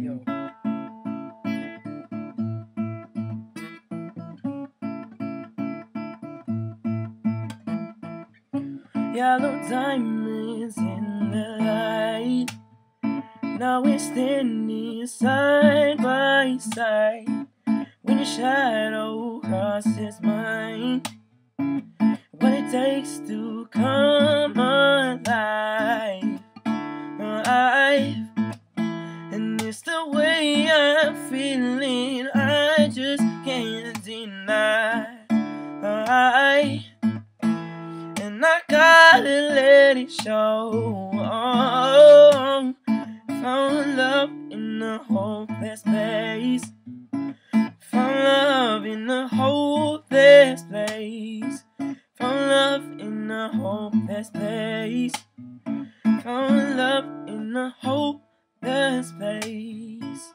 Yo. Yellow diamonds in the light. Now we're standing side by side. When your shadow crosses mine, what it takes to come alive, alive. Feeling. I just can't deny. I and I gotta let it show. Oh, found love in a hopeless place. Found love in a hopeless place. Found love in a hopeless place. Found love in a hopeless place.